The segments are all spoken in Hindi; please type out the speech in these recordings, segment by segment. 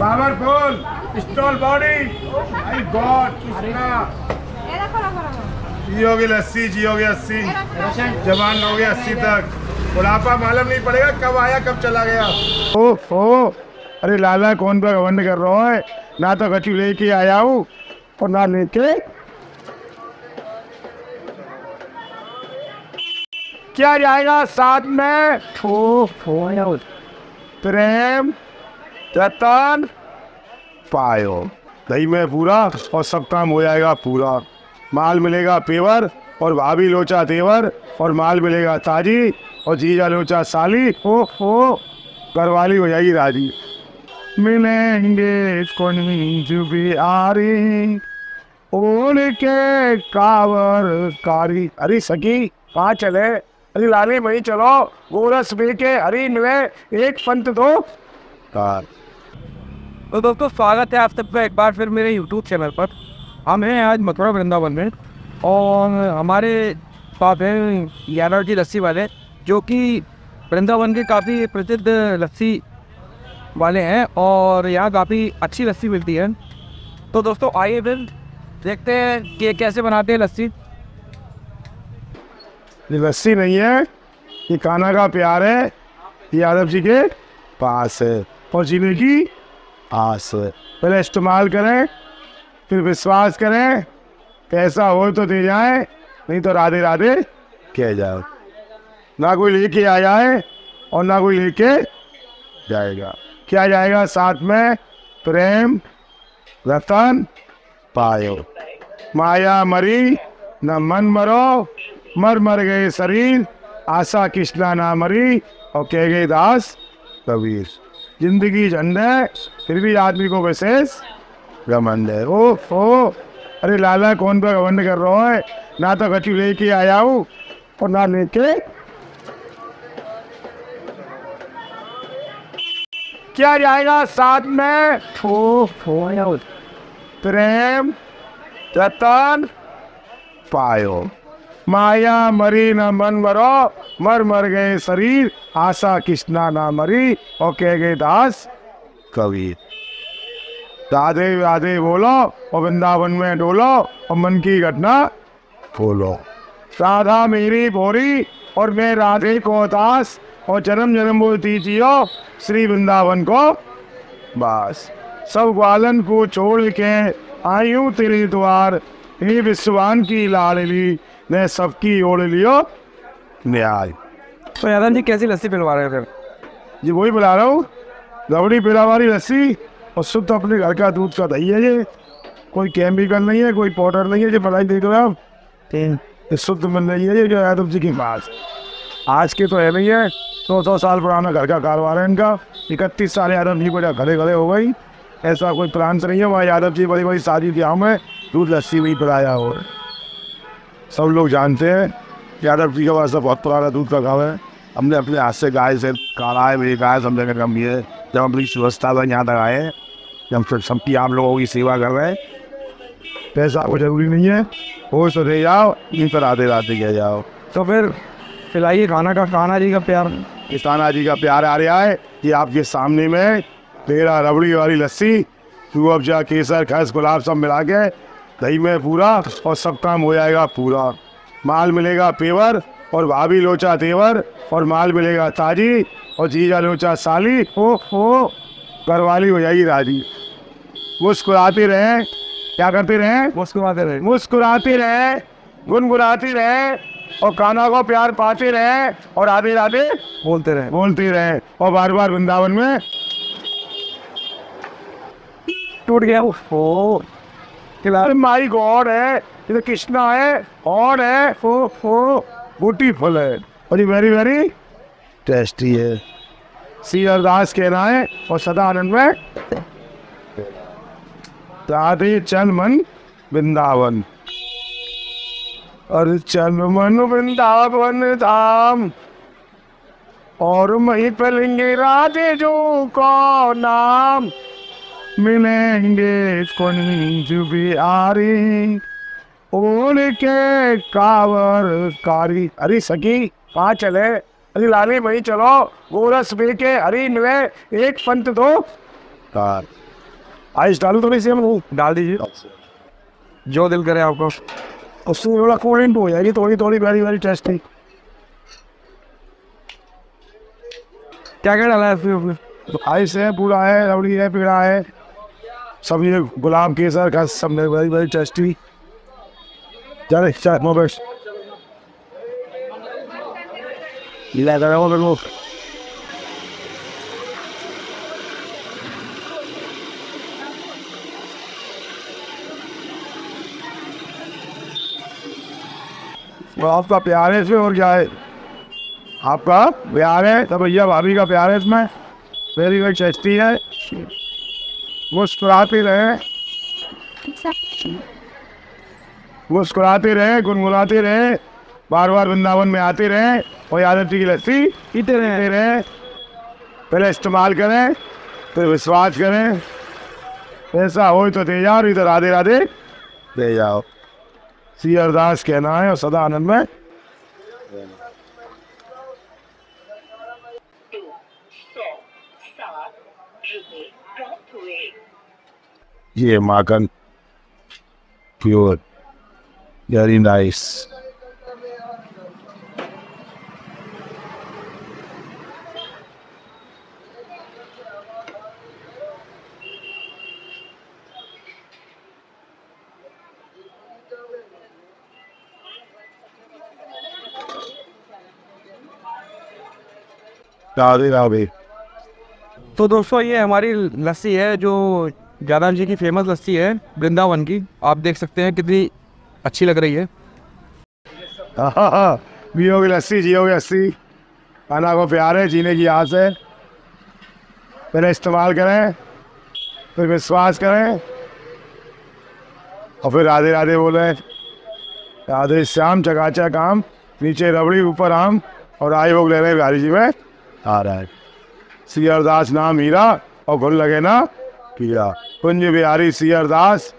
Powerful stall body my god Krishna जियोगे अस्सी जियोगे अस्सी। जवान लोगे अस्सी तक। बुढ़ापा मालूम नहीं पड़ेगा कब आया कब चला गया। ओ ओ अरे लाला कौन पर घमंड कर रहा है? ना तो कचू लेके आया हूँ और ना लेके। क्या जाएगा साथ में? फो फो प्रेम रतन पायो। दही में पूरा और सब काम हो जाएगा पूरा। माल मिलेगा पेवर और भाभी लोचा तेवर और माल मिलेगा ताजी और जीजा लोचा साली। हो हो घरवाली हो जाएगी राज़ी। मिलेंगे कुंज भी आरी ओढ़ के कावर कारी अरे सकी कहाँ चले? अरे लाले वहीं चलो। गोरस में के हरी मिले। एक पंत दो। कार तो दोस्तों स्वागत है आप सबका एक बार फिर मेरे यूट्यूब चैनल पर। हम हैं आज मथुरा वृंदावन में और हमारे पास हैं ग्यारह जी लस्सी वाले जो कि वृंदावन के काफ़ी प्रसिद्ध लस्सी वाले हैं और यहाँ काफ़ी अच्छी लस्सी मिलती है। तो दोस्तों आइए फिर देखते हैं कि कैसे बनाते हैं लस्सी। ये लस्सी नहीं है ये काना का प्यार है ये यादव जी के पास है। और जीने की आस पहले इस्तेमाल करें फिर विश्वास करें पैसा हो तो दे जाए नहीं तो राधे राधे कह जाओ। ना कोई लेके आया है और ना कोई लेके जाएगा। क्या जाएगा साथ में? प्रेम रतन पायो। माया मरी न मन मरो मर मर गए शरीर आशा कृष्णा ना मरी और कह गए दास कबीर। ज़िंदगी झंड है फिर भी आदमी को विशेष घमंड है। ओ ओ। अरे लाला, कौन पर घमंड कर रहा है? ना तो कचू लेके आया हूँ और ना लेके क्या जाएगा साथ में? फो फो प्रेम रतन पायो। माया मरी न मन मरो, मर मर गए शरीर, आशा कृष्णा ना मरी और कह गए दास। कबीर राधे राधे बोलो, और वृंदावन में डोलो, और मन की घटना बोलो। राधा मेरी भोरी और मैं राधे को दास, और जन्म जन्म बोलती जियो, श्री वृंदावन को बस। सब ग्वालन को छोड़ के आयु तेरे द्वार हे विश्वान की लाडली ने सबकी ओढ़ लियो न्याय तो यादव जी कैसी लस्सी पिलवा रहे हैं फिर ये वही बुला रहा हूँ। रबड़ी पिलावारी लस्सी और शुद्ध अपने घर का दूध का दही है ये। कोई केमिकल नहीं है कोई पाउडर नहीं है ये मलाई दे दो आप ये शुद्ध मिल रही है ये जो यादव जी के पास आज के तो है नहीं है। सौ सौ साल पुराना घर का कारोबार है इनका। इकतीस साल यादव जी को घरे घरे हो गई ऐसा कोई प्लान नहीं है। वहाँ यादव जी बड़ी बड़ी शादी ब्याह में दूध लस्सी वही पिलाया हो सब लोग जानते हैं। यादव जी के पास तो बहुत पुराना दूध का गाँव है। हमने अपने हाथ से गाय से काला है मेरी गाय समझने का कम ये है जब अपनी व्यवस्था पर यहाँ तक आए हैं जब सब सबकी आप लोगों की सेवा कर रहे हैं पैसा को ज़रूरी नहीं है। हो तो दे जाओ इन पर आते राते कह जाओ। तो फिर पिलाइए खाना का काना जी का प्यार। किसाना जी का प्यार आ रहा है कि आपके सामने में तेरा रबड़ी वाली लस्सी रूह अफजा केसर खस गुलाब सब मिला के दही में पूरा और सब काम हो जाएगा पूरा। माल मिलेगा पेवर और भाभी लोचा तेवर और माल मिलेगा ताजी और जीजा लोचा साली। हो हो घरवाली हो जाएगी राज़ी। मुस्कुराते रहे क्या करते रहे? मुस्कुराते रहे। मुस्कुराते रहे गुनगुनाते रहे और काना को प्यार पाते रहे और आधे राधे बोलते रहे। बोलते रहे और बार बार वृंदावन में टूट गया। ओ अरे माई गॉड है। ये कृष्णा है। और है। फो फो ब्यूटीफुल है। और ये वेरी वेरी टेस्टी है। सी अरदास कहना है, और सदा आनंद में राधे चल मन वृंदावन। और चल मन वृंदावन धाम। और वहीं पलेंगे राधे जो को नाम। मिलेंगे कुंज बिहारी। ओढ़ के कावर कारी अरे सकी कहाँ चले? अरे लाले वहीं चलो। गोरस में के हरी मिले एक पंत दो। हाँ आइस डालू थोड़ी सी हम डाल दीजिए। जो दिल करे आपको। उससे थोड़ा कोल्ड हो जाएगी थोड़ी थोड़ी वेरी वेरी टेस्टी क्या क्या डाला है इसमें आइस है पूरा है रबड़ी है पेड़ा है। सब ये गुलाब केसर का सब वेरी वेरी टेस्टी चले चाय मोबेश आपका प्यार है इसमें, और क्या है? आपका प्यार है तो भैया भाभी का प्यार है इसमें। वेरी वेरी टेस्टी है। मुस्कुराते रहे। मुस्कुराते रहे, गुनगुनाते रहे बार बार वृंदावन में आते रहे और यादव जी की लस्सी पीते रहे। पहले इस्तेमाल करें, फिर विश्वास करें। ऐसा हो तो दे जाओ नहीं तो राधे दे जाओ। श्री अरदास कहना है और सदा आनंद में ये माखन pure very nice Radhe Radhe तो दोस्तों ये हमारी लस्सी है जो जादव जी की फ़ेमस लस्सी है वृंदावन की। आप देख सकते हैं कितनी अच्छी लग रही है। पियोगे लस्सी जियोगे लस्सी। खाना को प्यार है, जीने की आस है। पहले इस्तेमाल करें, फिर विश्वास करें, और फिर राधे राधे बोले। राधे श्याम, चकाचा काम, नीचे रबड़ी, ऊपर आम, और आई भोग ले रहे बिहारी जी में आ रहा है। श्री अरदास नाम हीरा, और घुल लगे ना। कीड़ा कुंज बिहारी श्री दास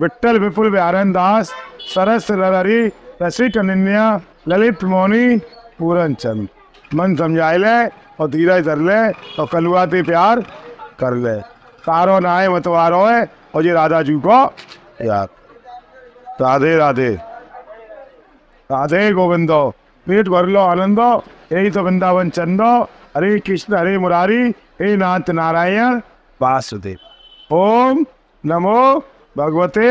विट्ठल विपुल बिहारन दास, सरस ललरी रसिक अनिन्या, ललित मोनी, पूरन चंद। मन समझाए ले और धीरज धर ले और कलुआते प्यार कर ले तारो नाए मतवारो है और ये राधा जी को यार। राधे राधे। राधे गोविंदो। पेट भर लो आनंदो। यही तो वृंदावन चंदो। हरे कृष्ण, हरे मुरारी। हे नाथ नारायण। वासुदेव। ओम नमो भगवते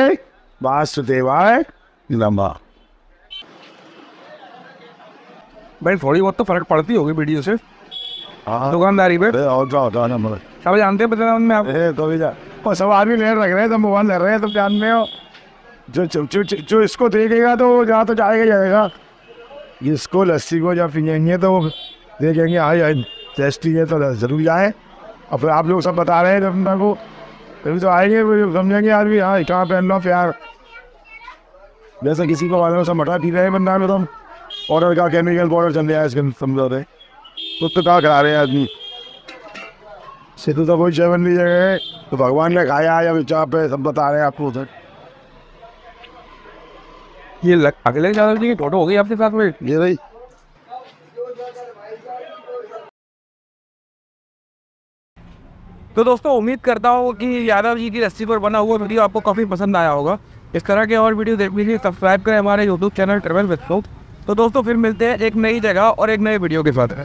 वासुदेवाय नमः। भाई थोड़ी बहुत तो फ़र्क पड़ती होगी वीडियो से। हाँ। दुकानदारी पे। और जाओ जाओ नंबर। सब जानते हैं वृंदावन में आप। ए तो भी जा। और सब आदमी लेर रख रहे हैं तो मोबाइल ले रहे हैं तुम जान में हो। जो जो, जो, जो, इसको देखेगा तो वो जहाँ तो जाएगा जाएगा। इसको लस्सी को जब पियेंगे तो वो देखेंगे हाँ यार टेस्टी है तो ज़रूर जाए। और फिर आप लोग सब बता रहे हैं जनता को। फिर तो आएँगे फिर समझेंगे आदमी हाँ कहाँ पहन लो प्यार जैसे किसी को मालूम सब मठा पी रहे हैं बंदा में तुम ऑर्डर का केमिकल पाउडर चल रहा है इसके समझो रहे खुद तो कहाँ करा रहे हैं आदमी। सिद्धू तो कोई सेवन ली जगह है। तो भगवान ने खाया या चाह पे सब बता रहे हैं आपको उधर। ये लग, अगले जादव जी की फ़ोटो हो गई आपके साथ में? ये रही। तो दोस्तों, उम्मीद करता हूँ कि यादव जी की रस्सी पर बना हुआ वीडियो आपको काफ़ी पसंद आया होगा। इस तरह के और वीडियो देखने के लिए सब्सक्राइब करें हमारे यूट्यूब चैनल ट्रेवल विथ तो दोस्तों, फिर मिलते हैं एक नई जगह और एक नए वीडियो के साथ।